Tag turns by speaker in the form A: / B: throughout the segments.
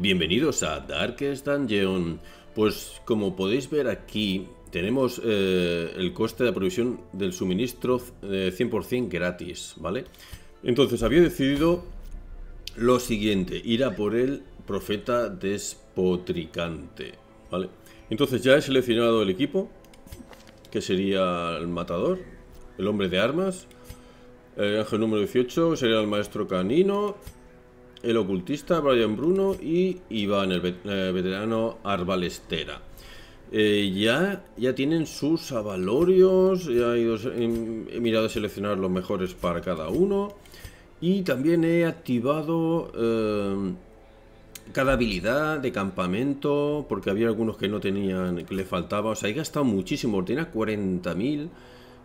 A: Bienvenidos a Darkest Dungeon. Pues como podéis ver aquí, tenemos eh, el coste de provisión del suministro eh, 100% gratis, ¿vale? Entonces había decidido lo siguiente, ir a por el profeta despotricante, ¿vale? Entonces ya he seleccionado el equipo, que sería el matador, el hombre de armas, el ángel número 18 sería el maestro canino, el ocultista Brian Bruno y Iván, el eh, veterano arbalestera. Eh, ya, ya tienen sus avalorios, ya he, ido, he, mirado a seleccionar los mejores para cada uno y también he activado eh, cada habilidad de campamento porque había algunos que no tenían, que le faltaba, o sea, he gastado muchísimo, tenía 40.000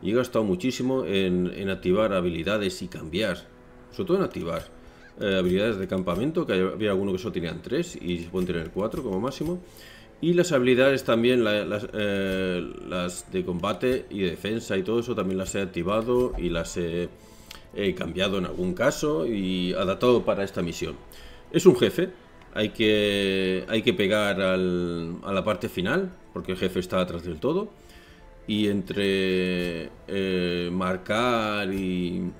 A: y he gastado muchísimo en, en activar habilidades y cambiar, sobre todo en activar. Eh, habilidades de campamento, que había algunos que solo tenían 3 y se pueden tener 4 como máximo. Y las habilidades también, eh, las, de combate y defensa y todo eso también las he activado y las he, he, cambiado en algún caso y adaptado para esta misión. Es un jefe, hay que, hay que pegar al, a la parte final, porque el jefe está atrás del todo. Y entre eh, marcar y,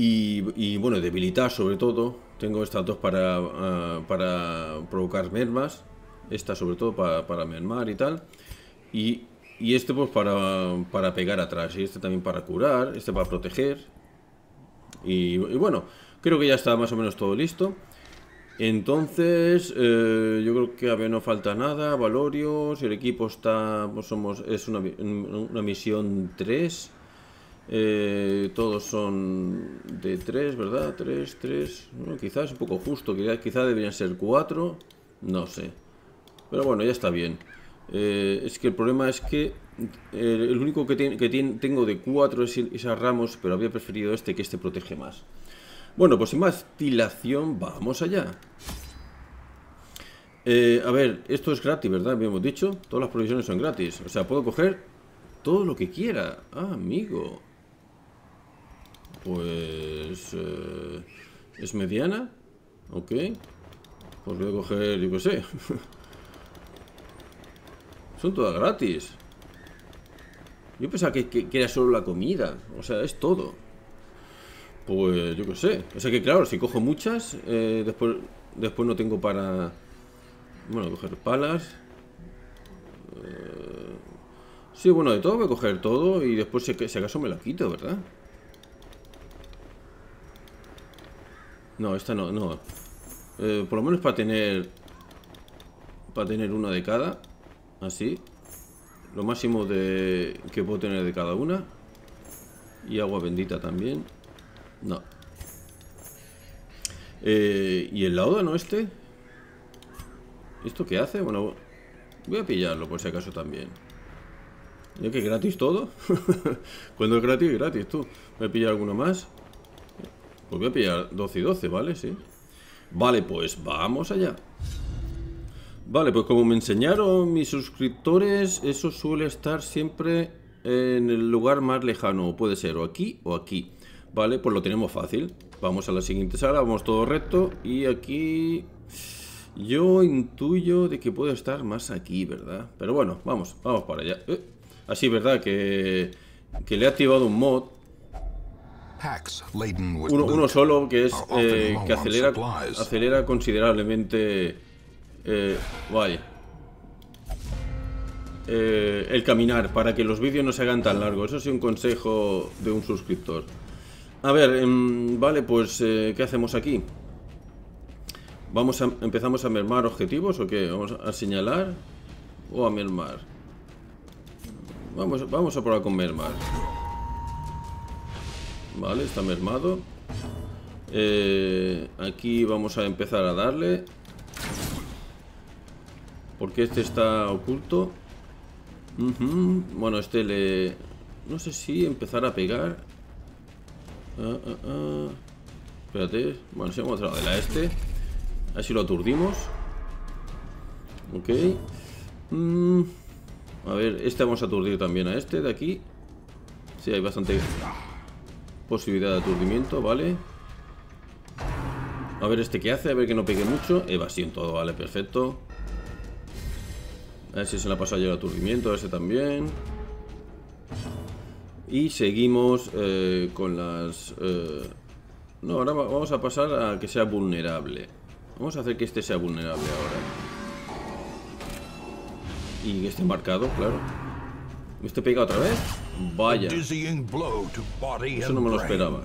A: y, bueno, debilitar sobre todo. Tengo estas dos para, uh, para provocar mermas. Esta sobre todo para, mermar y tal. Y, y, este pues para, para pegar atrás. Y este también para curar. Este para proteger. Y, y bueno, creo que ya está más o menos todo listo. Entonces, eh, yo creo que a ver, no falta nada. Valorios, el equipo está, pues somos, es una, una misión 3. Eh, todos son de 3, ¿verdad? 3, 3. Bueno, quizás un poco justo, quizás, deberían ser 4. No sé. Pero bueno, ya está bien. Eh, es que el problema es que eh, el único que, tengo de 4 es Isa Ramos, pero había preferido este que este protege más. Bueno, pues sin más dilación, vamos allá. Eh, a ver, esto es gratis, ¿verdad? Habíamos dicho, todas las provisiones son gratis. O sea, puedo coger todo lo que quiera. Ah, amigo. Pues... Eh, ¿Es mediana? Ok. Pues voy a coger, yo qué sé. Son todas gratis. Yo pensaba que, era solo la comida. O sea, es todo. Pues yo qué sé. O sea que claro, si cojo muchas, eh, después, después no tengo para... Bueno, coger palas. Eh, sí, bueno, de todo voy a coger todo y después si acaso me la quito, ¿verdad? No, esta no, no. Eh, por lo menos para tener... Para tener una de cada. Así. Lo máximo de que puedo tener de cada una. Y agua bendita también. No. Eh, ¿Y el lauda no este? ¿Esto qué hace? Bueno, voy a pillarlo por si acaso también. ¿Ya que gratis todo? Cuando es gratis, gratis tú. Voy a pillar alguno más. Pues voy a pillar 12 y 12, ¿vale? Sí. Vale, pues vamos allá. Vale, pues como me enseñaron mis suscriptores, eso suele estar siempre en el lugar más lejano. Puede ser o aquí o aquí. Vale, pues lo tenemos fácil. Vamos a la siguiente sala, vamos todo recto. Y aquí... Yo intuyo de que puedo estar más aquí, ¿verdad? Pero bueno, vamos, vamos para allá. Eh, así, ¿verdad? Que, que le he activado un mod uno, uno, solo que es eh, que acelera, acelera considerablemente eh, vaya eh, el caminar para que los vídeos no se hagan tan largos. Eso es un consejo de un suscriptor. A ver, eh, vale, pues ¿qué hacemos aquí? Vamos a empezamos a mermar objetivos o qué? Vamos a señalar o a mermar. Vamos, vamos a probar con mermar. Vale, está mermado. Eh, aquí vamos a empezar a darle. Porque este está oculto. Bueno, este le... No sé si empezar a pegar. Ah, ah, ah. Espérate. Bueno, si vamos a la este. Así lo aturdimos. Ok. Mm. A ver, este vamos a aturdir también a este de aquí. Sí, hay bastante posibilidad de aturdimiento, ¿vale? A ver este que hace, a ver que no pegue mucho. Evasión todo, vale, perfecto. A ver si se le ha pasado ya el aturdimiento, ese también. Y seguimos eh, con las... Eh, no, ahora vamos a pasar a que sea vulnerable. Vamos a hacer que este sea vulnerable ahora. Y que esté marcado, claro. ¿Me esté pegado otra vez? Vaya. Eso no me lo esperaba.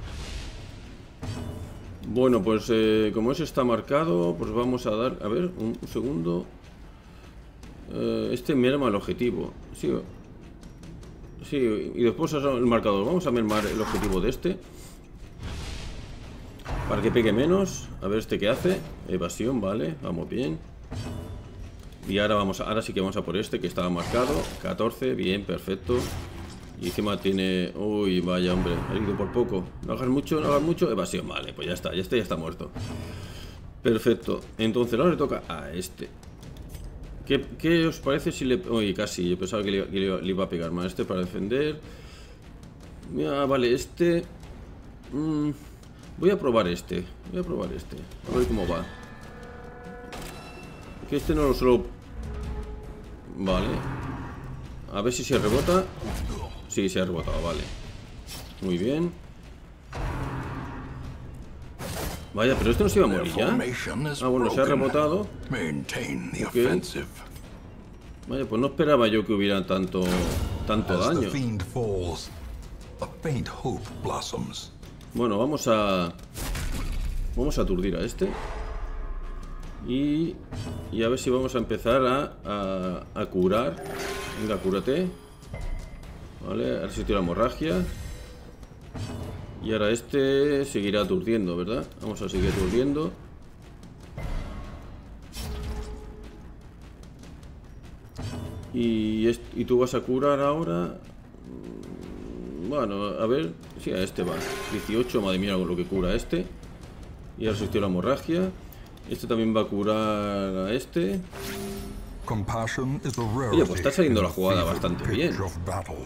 A: Bueno, pues eh, como eso está marcado, pues vamos a dar... A ver, un, segundo. Eh, este merma el objetivo. Sí, sí, y después el marcador. Vamos a mermar el objetivo de este. Para que pegue menos. A ver este que hace. Evasión, vale. Vamos bien. Y ahora vamos ahora sí que vamos a por este que estaba marcado. 14, bien, perfecto. Y encima tiene... Uy, vaya hombre, ha ido por poco. No hagas mucho, no hagas mucho. Evasión, vale, pues ya está, ya este ya está muerto. Perfecto. Entonces ahora le toca a este. ¿Qué, os parece si le... Uy, casi, yo pensaba que le, iba a pegar más este para defender. Mira, vale, este... Mm, voy a probar este. Voy a probar este. A ver cómo va. Que este no lo suelo... Vale. A ver si se rebota. Sí, se ha rebotado, vale. Muy bien. Vaya, pero este no se iba a morir ya. Ah, bueno, se ha rebotado. Vaya, pues no esperaba yo que hubiera tanto, tanto daño. Bueno, vamos a... Vamos a aturdir a este. Y, y a ver si vamos a empezar a, a, a curar. Venga, cúrate. Vale, ahora se tira la hemorragia. Y ahora este seguirá aturdiendo, ¿verdad? Vamos a seguir aturdiendo. Y, y tú vas a curar ahora. Mm, bueno, a ver. Sí, a este va. 18, madre mía, con lo que cura este. Y ahora se la hemorragia. Este también va a curar a este. Oye, pues está saliendo la jugada bastante bien.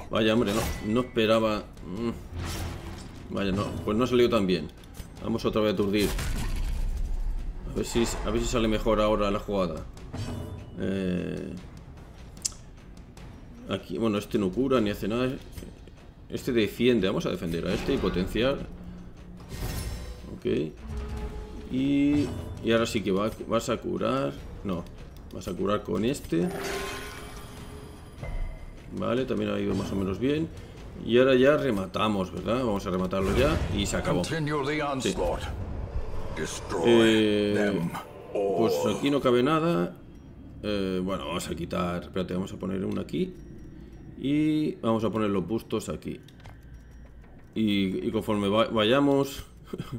A: Vaya, hombre, no, no esperaba... Mm. Vaya, no, pues no ha salido tan bien. Vamos otra vez a aturdir. A ver si, a ver si sale mejor ahora la jugada. Eh, aquí, bueno, este no cura ni hace nada. Este defiende, vamos a defender a este y potenciar. Ok. Y, y ahora sí que vas a curar. No, Vas a curar con este. Vale, también ha ido más o menos bien. Y ahora ya rematamos, ¿verdad? Vamos a rematarlo ya y se acabó. Eh, pues aquí no cabe nada. Eh, bueno, vamos a quitar... Espérate, vamos a poner uno aquí. Y vamos a poner los bustos aquí. Y, y conforme vayamos...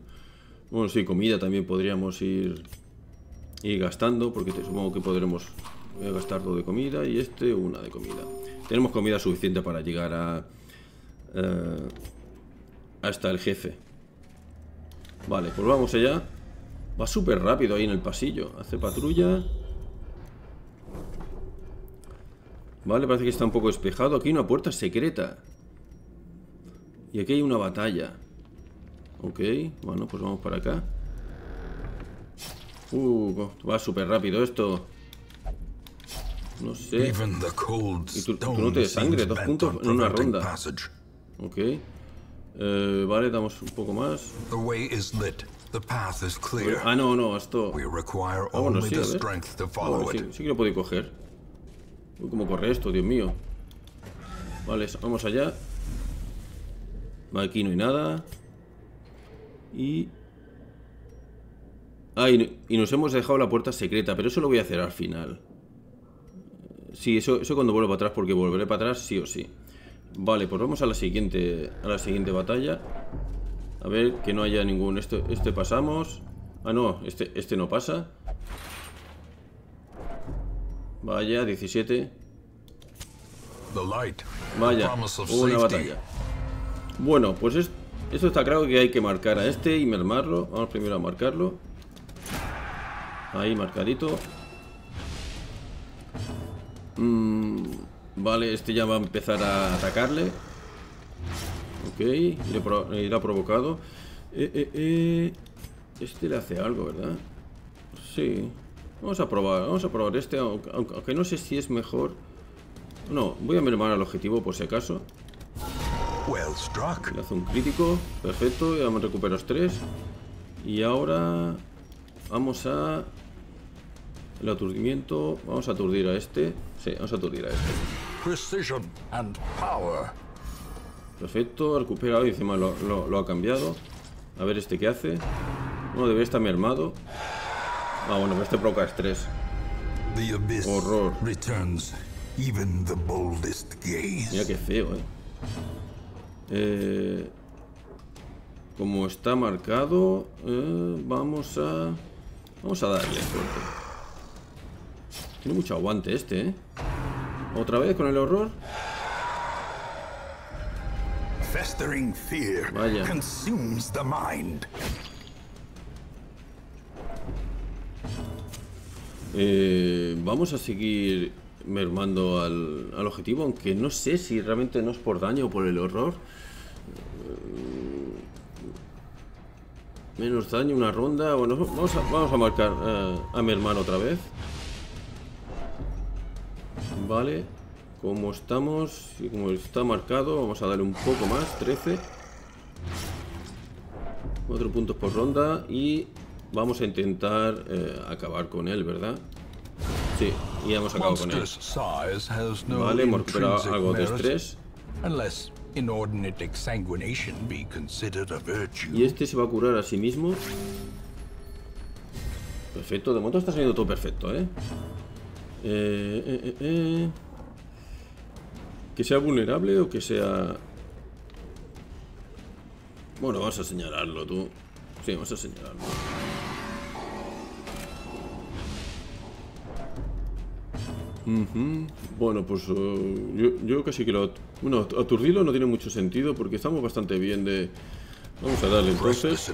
A: bueno, sí, comida también podríamos ir ir gastando, porque te, supongo que podremos gastar todo de comida y este una de comida. Tenemos comida suficiente para llegar a... Eh, hasta el jefe. Vale, pues vamos allá. Va súper rápido ahí en el pasillo. Hace patrulla. Vale, parece que está un poco despejado. Aquí hay una puerta secreta. Y aquí hay una batalla. Ok, bueno, pues vamos para acá. Uh, va súper rápido esto. No sé. Y tú, no te sangre, dos puntos en una ronda. Ok. Eh, vale, damos un poco más. Ah, no, no, esto... Ah, bueno, sí, ah, sí, sí que lo puedo coger. Uy, ¿cómo corre esto, Dios mío? Vale, vamos allá. Aquí no hay nada. Y Ah, y, nos hemos dejado la puerta secreta, pero eso lo voy a hacer al final. Sí, eso, eso cuando vuelvo para atrás, porque volveré para atrás sí o sí. Vale, pues vamos a la siguiente, a la siguiente batalla. A ver, que no haya ningún... Este, este pasamos. Ah, no, este, este no pasa. Vaya, 17. Vaya, una batalla. Bueno, pues esto está claro que hay que marcar a este y mermarlo. Vamos primero a marcarlo. Ahí, marcadito. Mm, vale, este ya va a empezar a atacarle. Ok, le, ha provocado. Eh, eh, eh. Este le hace algo, ¿verdad? Sí. Vamos a probar, vamos a probar este, aunque, no sé si es mejor. No, voy a mermar al objetivo por si acaso. Le hace un crítico, perfecto, ya me recupero los tres. Y ahora vamos a... El aturdimiento, vamos a aturdir a este. Sí, vamos a aturdir a este. Perfecto, ha recuperado y encima lo, lo, ha cambiado. A ver este qué hace. No, debe estar mermado. Ah, bueno, este provoca estrés. Horror. Mira qué feo, eh. eh como está marcado, eh, vamos a... Vamos a darle suerte. Tiene mucho aguante este, ¿eh? Otra vez con el horror. Vaya. Eh, vamos a seguir mermando al, objetivo, aunque no sé si realmente no es por daño o por el horror. Menos daño, una ronda. Bueno, vamos a, vamos a marcar eh, a mi hermano otra vez. Vale. Como estamos y como está marcado, vamos a darle un poco más, 13. 4 puntos por ronda y Vamos a intentar eh, acabar con él, ¿verdad? Sí, y hemos acabado con él. Vale, hemos recuperado algo de estrés. Y este se va a curar a sí mismo. Perfecto, de momento está saliendo todo perfecto, ¿eh? Eh, eh, eh, eh, Que sea vulnerable o que sea... Bueno, vamos a señalarlo, tú. Sí, vamos a señalarlo. Bueno, pues eh, yo, casi que lo... Bueno, aturdirlo no tiene mucho sentido porque estamos bastante bien de... Vamos a darle entonces...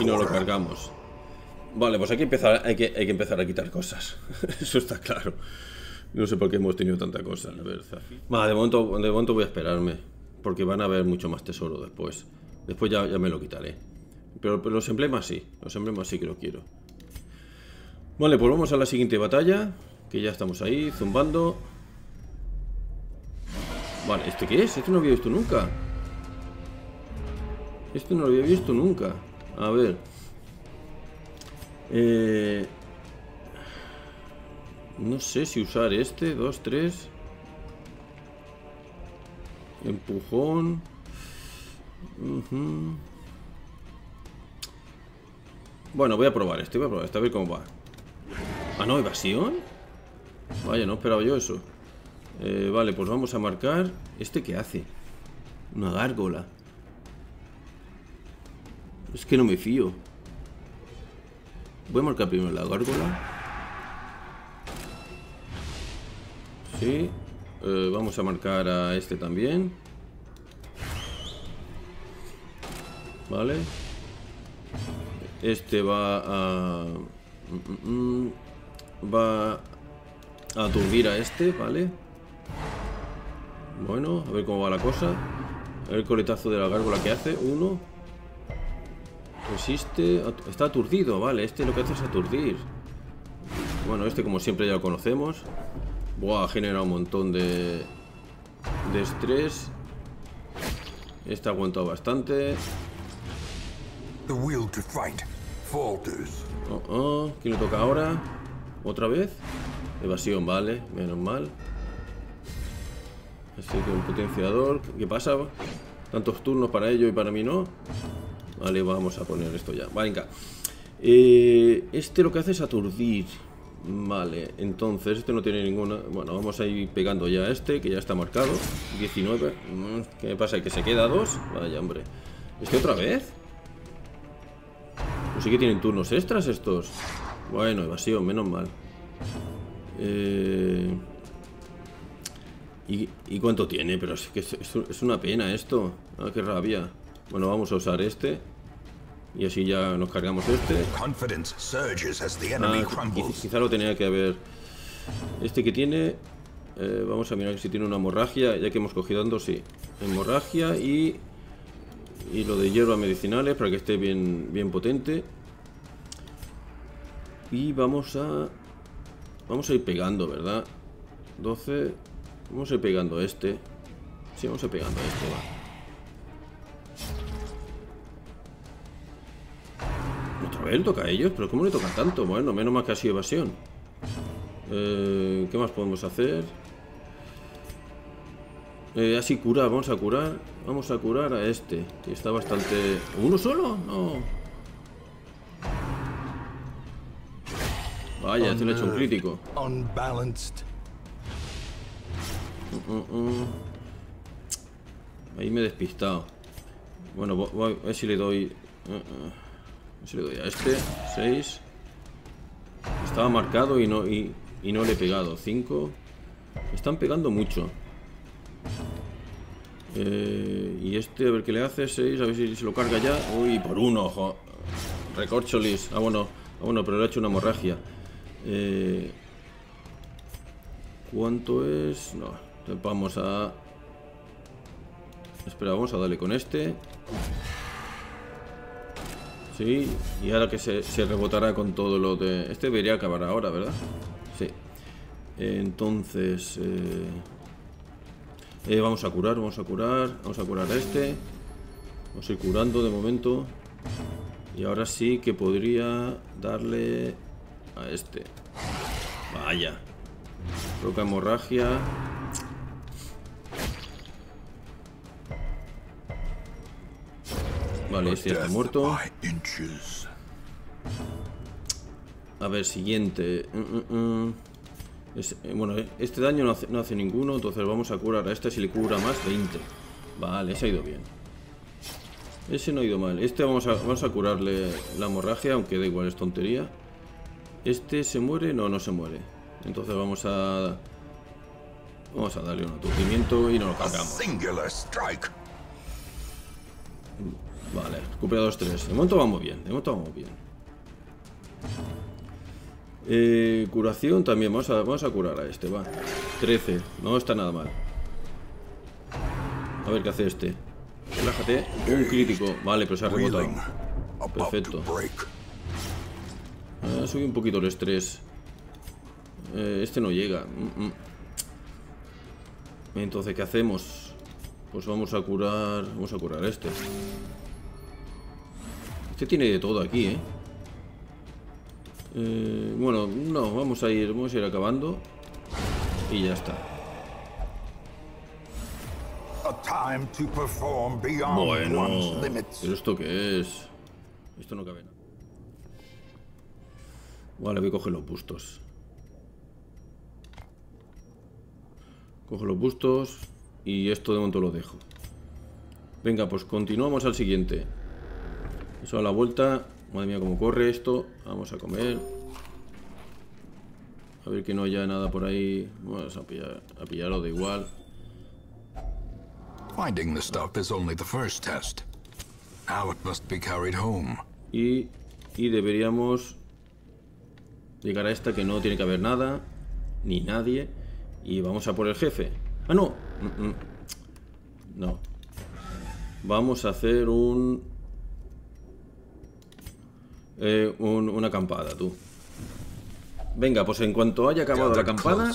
A: Y no lo cargamos. Vale, pues hay que empezar, hay que, hay que empezar a quitar cosas. Eso está claro. No sé por qué hemos tenido tanta cosa, la verdad. de momento, de momento voy a esperarme. Porque van a haber mucho más tesoro después. Después ya, ya me lo quitaré. Pero, pero los emblemas sí. Los emblemas sí que lo quiero. Vale, pues vamos a la siguiente batalla. Que ya estamos ahí, zumbando. Vale, ¿este qué es? Este no lo había visto nunca. Este no lo había visto nunca. A ver. Eh, no sé si usar este. Dos, tres. Empujón. Bueno, voy a probar este. Voy a probar este. A ver cómo va. Ah, no, evasión. Vaya, no esperaba yo eso. Eh, vale, pues vamos a marcar. ¿Este qué hace? Una gárgola. Es que no me fío. Voy a marcar primero la gárgola. Sí. Eh, vamos a marcar a este también. Vale. Este va a... Mm, mm, mm va a aturdir a este, ¿vale? Bueno, a ver cómo va la cosa. El coletazo de la gárgola que hace. Uno. Resiste. Está aturdido, vale. Este lo que hace es aturdir. Bueno, este como siempre ya lo conocemos. Buah, genera un montón de, de estrés. Este ha aguantado bastante. Oh, oh, ¿Quién le toca ahora? ¿Otra vez? Evasión, vale, menos mal. Así que un potenciador. ¿Qué pasa? Tantos turnos para ello y para mí no. Vale, vamos a poner esto ya. Venga. Eh, este lo que hace es aturdir. Vale, entonces este no tiene ninguna... Bueno, vamos a ir pegando ya a este, que ya está marcado. 19. Mm, ¿Qué pasa? ¿Que se queda dos? Vaya, hombre. ¿Este otra vez? Pues sí que tienen turnos extras estos. Bueno, evasión, menos mal. Eh, ¿y, cuánto tiene? Pero es que es, una pena esto. Ah, qué rabia. Bueno, vamos a usar este. Y así ya nos cargamos este. Ah, quizá lo tenía que haber. Este que tiene. Eh, vamos a mirar si tiene una hemorragia. Ya que hemos cogido dos, sí. Hemorragia y. Y lo de hierba medicinales para que esté bien, bien potente. Y vamos a... Vamos a ir pegando, ¿verdad? 12... Vamos a ir pegando a este. Sí, vamos a ir pegando a este, va. ¿Otra vez le toca a ellos? ¿Pero cómo le toca tanto? Bueno, menos mal que ha sido evasión. Eh, ¿Qué más podemos hacer? Eh, así curar, vamos a curar. Vamos a curar a este, que está bastante... ¿Uno solo? No. Vaya, este le ha hecho un crítico. Mm, mm, mm. Ahí me he despistado. Bueno, a ver si le doy... A ver si le doy a este. 6. Estaba marcado y no, y, no le he pegado. 5. Están pegando mucho. Eh, y este, a ver qué le hace. 6, a ver si se lo carga ya. Uy, por uno, ojo. Recorcholis. Ah, bueno, ah, bueno, pero le ha hecho una hemorragia. Eh, ¿Cuánto es? No, vamos a... Espera, vamos a darle con este. Sí, y ahora que se, se rebotará con todo lo de... Este debería acabar ahora, ¿verdad? Sí. Entonces... Eh... Eh, vamos a curar, vamos a curar. Vamos a curar a este. Vamos a ir curando de momento. Y ahora sí que podría darle a este. Vaya. Roca hemorragia. Vale, este ya está muerto. A ver, siguiente. Mm, mm, mm. Eh, bueno, eh, este daño no hace, ninguno, entonces vamos a curar a este si le cura más 20. Vale, ese ha ido bien. Ese no ha ido mal. Este vamos a, vamos a curarle la hemorragia, aunque da igual, es tontería. Este se muere, no, no se muere. Entonces vamos a... Vamos a darle un aturdimiento y nos lo cargamos. Vale, recupera 2-3. De momento vamos bien, de momento vamos bien. Eh, curación también, vamos a, vamos a curar a este, va. 13, no está nada mal. A ver qué hace este. Relájate. Un crítico. Vale, pero se ha rebotado. Perfecto. Ah, subí un poquito el estrés. Eh, este no llega. Mm, mm. Entonces, ¿qué hacemos? Pues vamos a curar... Vamos a curar a este. Este tiene de todo aquí, ¿eh? Eh, bueno, no, vamos a ir, vamos a ir acabando y ya está. Bueno, ¿pero esto qué es? Esto no cabe nada. Vale, voy a coger los bustos. Cojo los bustos y esto de momento lo dejo. Venga, pues continuamos al siguiente. Eso a la vuelta Madre mía, cómo corre esto. Vamos a comer. A ver que no haya nada por ahí. Vamos a, pillar, a pillarlo de igual. Finding the stuff is only the first test. Now it must be carried home. Y, y deberíamos llegar a esta que no tiene que haber nada, ni nadie. Y vamos a por el jefe. Ah, no. Mm, mm. No. Vamos a hacer un eh, una acampada, tú. Venga, pues en cuanto haya acabado la acampada,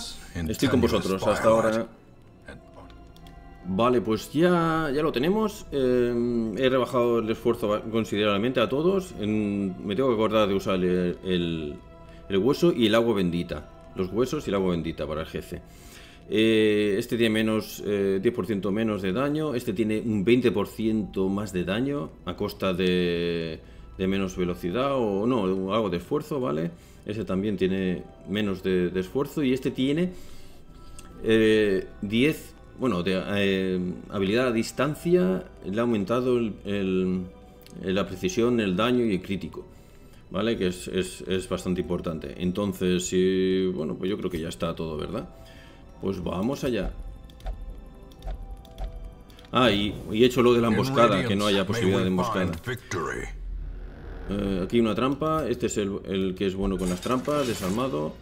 A: estoy con vosotros. Hasta ahora. Vale, pues ya, ya lo tenemos. Eh, he rebajado el esfuerzo considerablemente a todos. me tengo que acordar de usar el, el, hueso y el agua bendita. Los huesos y el agua bendita para el jefe. Eh, este tiene menos 10% menos de daño. Este tiene un 20% más de daño a costa de de menos velocidad o no, algo de esfuerzo, ¿vale? Ese también tiene menos de, esfuerzo y este tiene 10, eh, bueno, de eh, habilidad a distancia, le ha aumentado el, la precisión, el daño y el crítico. ¿Vale? Que es, es, bastante importante. Entonces, si, bueno, pues yo creo que ya está todo, ¿verdad? Pues vamos allá. Ah, y, y he hecho lo de la emboscada, que no haya posibilidad de emboscada. Eh, aquí una trampa. Este es el, que es bueno con las trampas. Desarmado.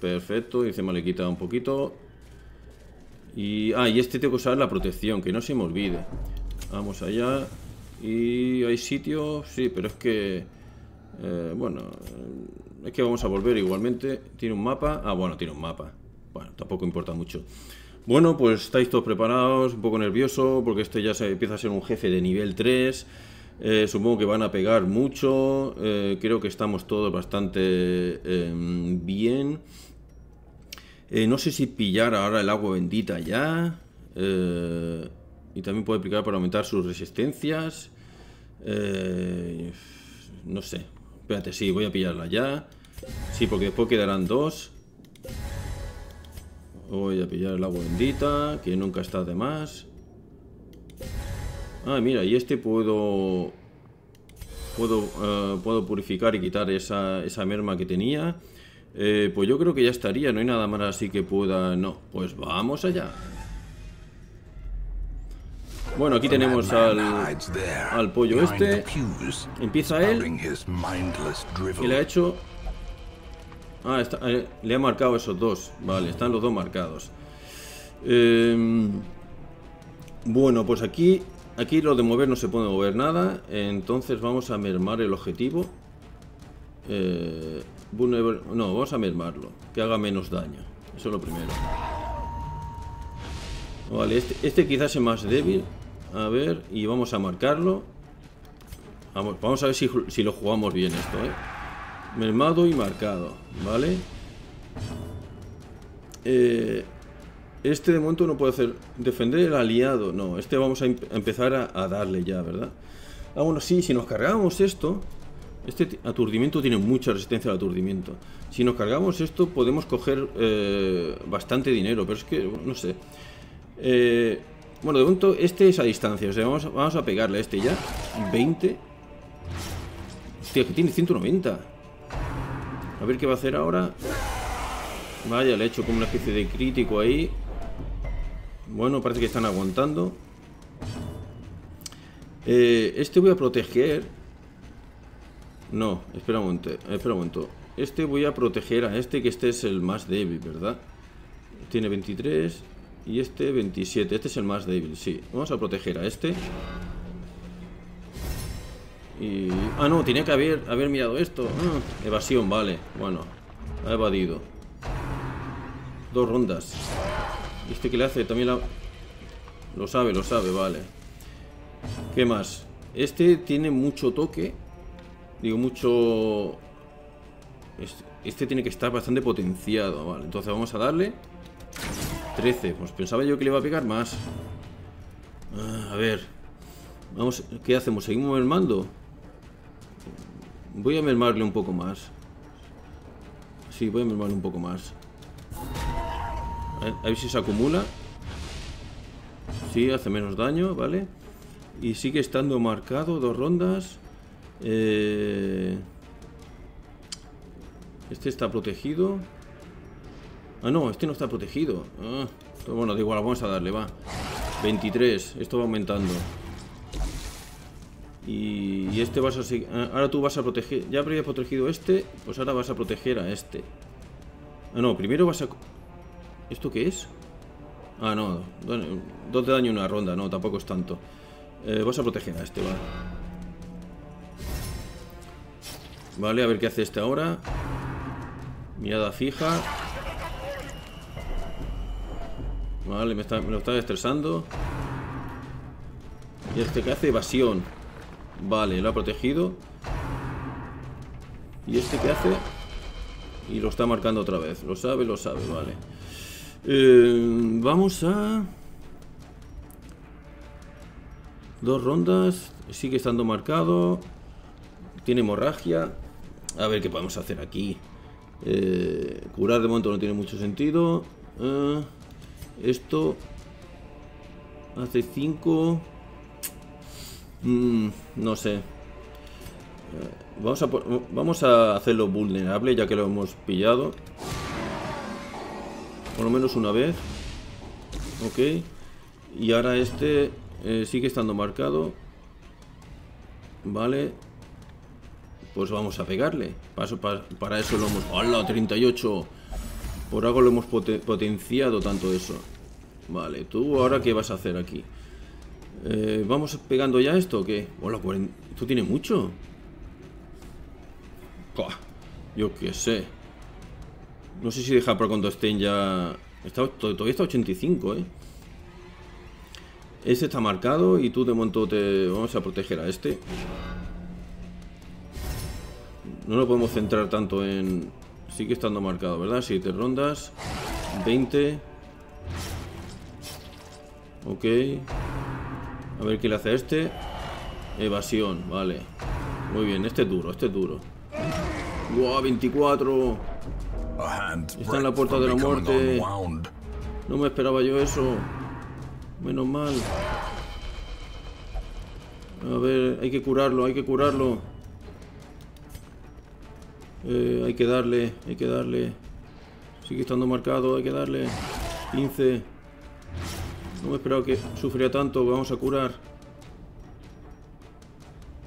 A: Perfecto. Y encima le quita un poquito. Y, ah, y este tengo que usar la protección. Que no se me olvide. Vamos allá. Y hay sitio, sí, pero es que... Eh, bueno, es que vamos a volver igualmente. ¿Tiene un mapa? Ah, bueno, tiene un mapa. Bueno, tampoco importa mucho. Bueno, pues estáis todos preparados, un poco nervioso, porque este ya se empieza a ser un jefe de nivel 3. Eh, supongo que van a pegar mucho. Eh, creo que estamos todos bastante em, bien. no sé si pillar ahora el agua bendita ya. y también puede aplicar para aumentar sus resistencias. no sé. Espérate, sí, voy a pillarla ya. Sí, porque después quedarán dos. Voy a pillar el agua bendita, que nunca está de más. Ah, mira, y este puedo... Puedo, eh, puedo purificar y quitar esa, esa merma que tenía. Eh, pues yo creo que ya estaría, no hay nada más así que pueda... No, pues vamos allá. Bueno, aquí tenemos al, al pollo este. Empieza él. Y le ha hecho Ah, eh, le ha marcado esos dos. Vale, están los dos marcados. Em, bueno, pues aquí, aquí lo de mover no se puede mover nada. Entonces vamos a mermar el objetivo. Eh, no, vamos a mermarlo. Que haga menos daño. Eso es lo primero. Vale, este, este quizás es más débil. A ver, y vamos a marcarlo. Vamos, a ver si, si lo jugamos bien esto, ¿eh? Mermado y marcado, ¿vale? Eh, este de momento no puede hacer defender el aliado. No, este vamos a, empezar a, darle ya, ¿verdad? Ah, bueno, sí, si nos cargamos esto... Este aturdimiento tiene mucha resistencia al aturdimiento. Si nos cargamos esto podemos coger eh, bastante dinero, pero es que, no sé. Eh, bueno, de momento este es a distancia, o sea, vamos, vamos a pegarle a este ya. 20. Hostia, que tiene 190. A ver qué va a hacer ahora. Vaya, le he hecho como una especie de crítico ahí. Bueno, parece que están aguantando. Eh, este voy a proteger. No, espera un momento. Espera un momento. Este voy a proteger a este, que este es el más débil, ¿verdad? Tiene 23 y este 27. Este es el más débil, sí. Vamos a proteger a este. Y... Ah, no, tenía que haber, haber mirado esto. Ah, evasión, vale. Bueno, ha evadido. Dos rondas. Este que le hace? También la... Lo sabe, lo sabe, vale. ¿Qué más? Este tiene mucho toque. Digo, mucho... Este, este tiene que estar bastante potenciado, vale. Entonces vamos a darle... 13. Pues pensaba yo que le iba a pegar más. Ah, a ver. Vamos, ¿qué hacemos? ¿Seguimos el mando? Voy a mermarle un poco más. Sí, voy a mermarle un poco más. A ver, si se acumula. Sí, hace menos daño, ¿vale? Y sigue estando marcado, dos rondas. Eh, este está protegido. Ah, no, este no está protegido. Ah, bueno, da igual, vamos a darle, va. 23, esto va aumentando. Y, este vas a seguir... Ah, ahora tú vas a proteger... Ya habría protegido este, pues ahora vas a proteger a este. Ah, no, primero vas a... ¿Esto qué es? Ah, no. Dos de daño en una ronda, no, tampoco es tanto. Eh, vas a proteger a este, va. Vale, a ver qué hace este ahora. Mirada fija. Vale, me, está, me lo está estresando. Y este que hace evasión. Vale, lo ha protegido. ¿Y este qué hace? Y lo está marcando otra vez. Lo sabe, lo sabe, vale. Eh, vamos a... Dos rondas. Sigue estando marcado. Tiene hemorragia. A ver qué podemos hacer aquí. Eh, curar de momento no tiene mucho sentido. Eh, esto... Hace 5... Mm, no sé. Vamos a, vamos a hacerlo vulnerable ya que lo hemos pillado. Por lo menos una vez. Ok. Y ahora este eh, sigue estando marcado. Vale. Pues vamos a pegarle. Para, eso lo hemos... ¡Hala! 38. Por algo lo hemos potenciado tanto eso. Vale, tú ahora qué vas a hacer aquí. Eh, ¿Vamos pegando ya esto o qué? Hola, ¿esto tiene mucho? Yo qué sé. No sé si deja para cuando estén ya... Está, todavía está 85, ¿eh? Este está marcado y tú de momento te... Vamos a proteger a este. No lo podemos centrar tanto en... Sigue estando marcado, ¿verdad? 7 rondas. 20. Ok. A ver qué le hace a este. Evasión, vale. Muy bien, este es duro, este es duro. ¡Wow! 24. Está en la puerta de la muerte. No me esperaba yo eso. Menos mal. A ver, hay que curarlo, hay que curarlo. Eh, hay que darle, hay que darle. Sigue estando marcado, hay que darle. 15. No me esperaba que sufría tanto. Vamos a curar.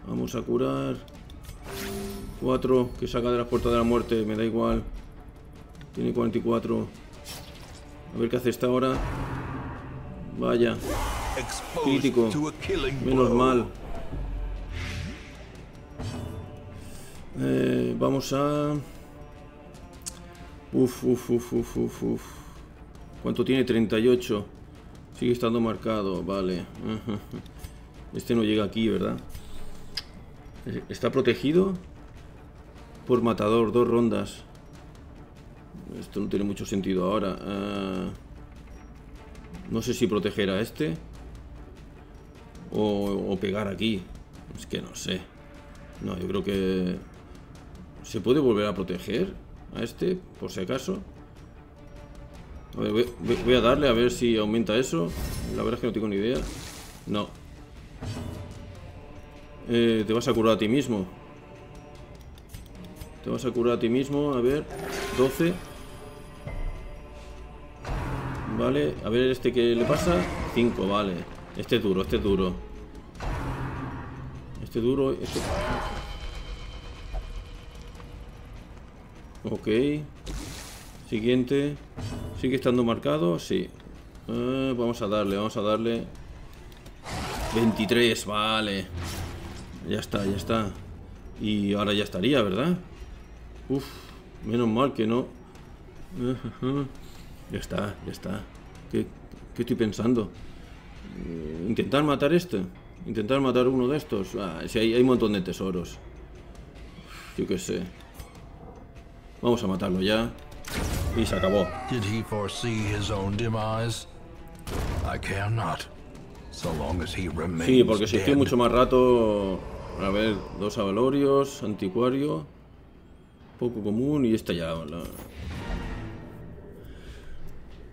A: Vamos a curar. 4. Que saca de las puertas de la muerte. Me da igual. Tiene 44. A ver qué hace esta ahora. Vaya. Crítico. Menos mal. Eh, vamos a... Uf, uf, uf, uf, uf, uf. ¿Cuánto tiene? 38. Sigue estando marcado, vale. Este no llega aquí, ¿verdad? Está protegido por matador, dos rondas. Esto no tiene mucho sentido ahora. Ah, no sé si proteger a este. O, pegar aquí. Es que no sé. No, yo creo que... ¿Se puede volver a proteger a este? Por si acaso. A ver, voy, a darle a ver si aumenta eso. La verdad es que no tengo ni idea. No. Eh, te vas a curar a ti mismo. Te vas a curar a ti mismo. A ver. 12. Vale, a ver este que le pasa. 5, vale. Este es duro, este es duro. Este duro este... Ok. Siguiente. ¿Sigue estando marcado? Sí. Eh, Vamos a darle, vamos a darle. 23, vale. Ya está, ya está. Y ahora ya estaría, ¿verdad? Uf, menos mal que no Ya está, ya está. ¿Qué, estoy pensando? ¿Intentar matar este? ¿Intentar matar uno de estos? Ah, sí, hay, hay un montón de tesoros. Yo qué sé. Vamos a matarlo ya. Y se acabó. Sí, porque si estoy mucho más rato... A ver, dos avalorios, anticuario... Poco común y esta ya...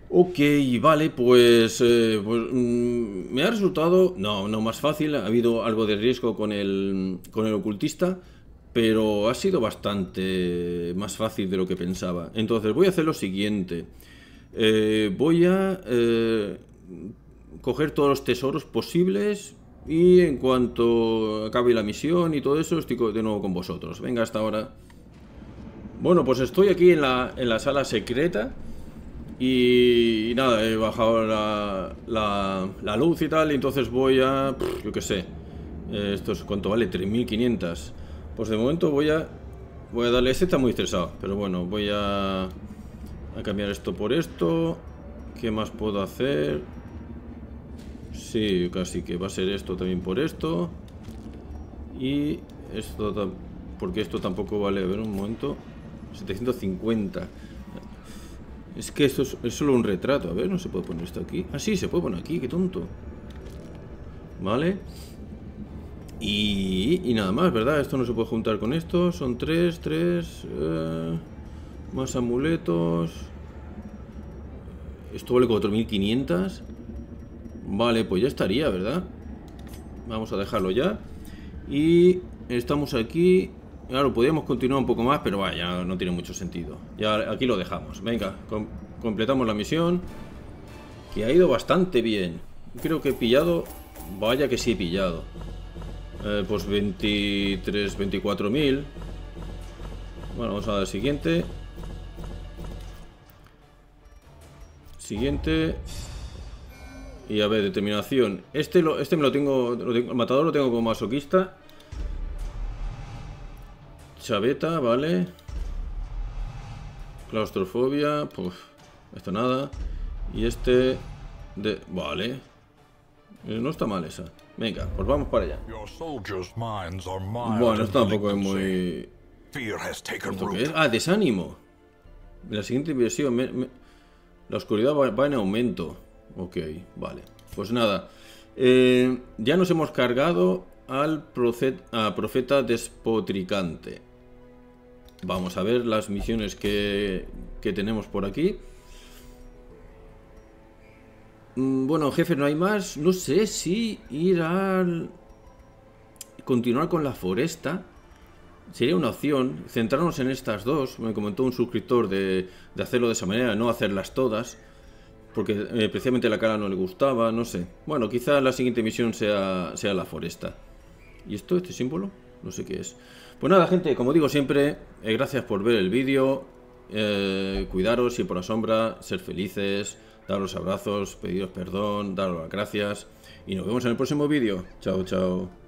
A: Ok, vale, pues, eh, pues mm, me ha resultado, no, no más fácil, ha habido algo de riesgo con el, con el ocultista, pero ha sido bastante más fácil de lo que pensaba. Entonces voy a hacer lo siguiente, eh, voy a eh, coger todos los tesoros posibles y en cuanto acabe la misión y todo eso, estoy de nuevo con vosotros. Venga, hasta ahora. Bueno, pues estoy aquí en la, en la sala secreta. Y, nada, he bajado la, la, luz y tal, y entonces voy a... yo qué sé. Eh, esto es cuánto vale, 3500. Pues de momento voy a... Voy a darle... Este está muy estresado, pero bueno, voy a... A cambiar esto por esto. ¿Qué más puedo hacer? Sí, casi que va a ser esto también por esto. Y esto... Porque esto tampoco vale... A ver, un momento. 750. Es que esto es, solo un retrato. A ver, no se puede poner esto aquí. Ah, sí, se puede poner aquí, qué tonto. Vale. Y, y nada más, ¿verdad? Esto no se puede juntar con esto. Son tres, tres. Eh, más amuletos. Esto vale 4500. Vale, pues ya estaría, ¿verdad? Vamos a dejarlo ya. Y estamos aquí. Claro, podríamos continuar un poco más, pero vaya, no tiene mucho sentido. Ya aquí lo dejamos. Venga, completamos la misión. Que ha ido bastante bien. Creo que he pillado... Vaya que sí he pillado. Eh, pues 23, 24 mil. Bueno, vamos a dar siguiente. Siguiente. Y a ver, determinación. Este, lo, este me lo tengo, El matador lo tengo como masoquista. Chaveta, vale. Claustrofobia. Pues, esto nada. Y este... De, vale. Eh, no está mal esa. Venga, pues vamos para allá. Bueno, esto tampoco es muy... ¿Esto qué es? Ah, desánimo. La siguiente versión... La oscuridad va, en aumento. Ok, vale. Pues nada. Eh, ya nos hemos cargado al profeta, profeta despotricante. Vamos a ver las misiones que, que tenemos por aquí. Mm, bueno, jefe, no hay más. No sé si ir al... Continuar con la foresta. Sería una opción. Centrarnos en estas dos. Me comentó un suscriptor de, hacerlo de esa manera, no hacerlas todas. Porque eh, precisamente la cara no le gustaba, no sé. Bueno, quizá la siguiente misión sea, sea la foresta. ¿Y esto, este símbolo? No sé qué es. Pues nada, gente, como digo siempre, eh, gracias por ver el vídeo. Eh, cuidaros y por la sombra, ser felices daros abrazos, pediros perdón, daros las gracias y nos vemos en el próximo vídeo. Chao, chao.